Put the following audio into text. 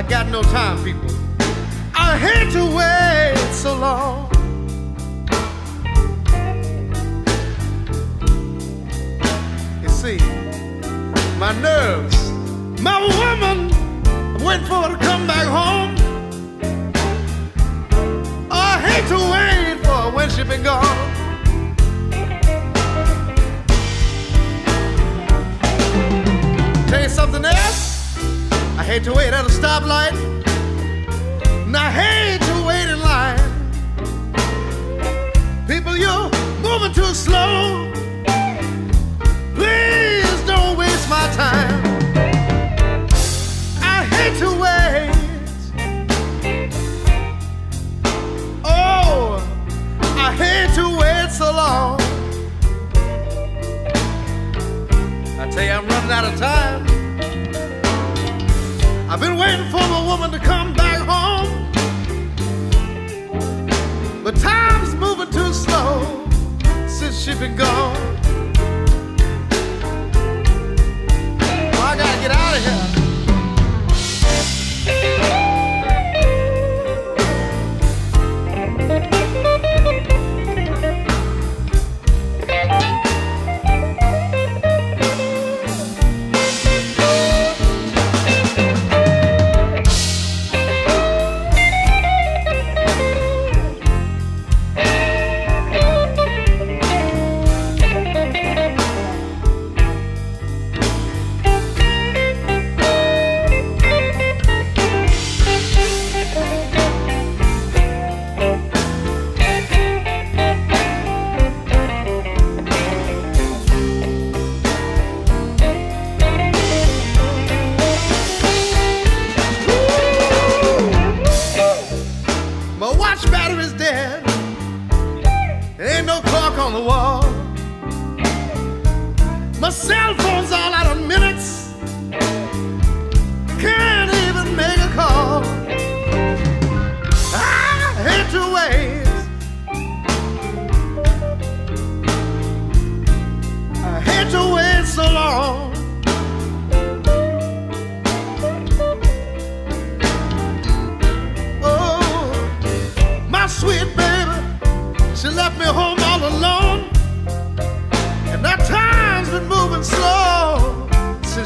I got no time, people. I hate to wait so long. You see, my nerves, my woman, I'm waiting for her to come back home. Hate to wait at a stoplight. And I hate to wait in line. People, you're moving too slow. Please don't waste my time. I hate to wait. Oh, I hate to wait so long. I tell you, I'm running out of time. I've been waiting for my woman to come back home. On the wall. My cell phone's all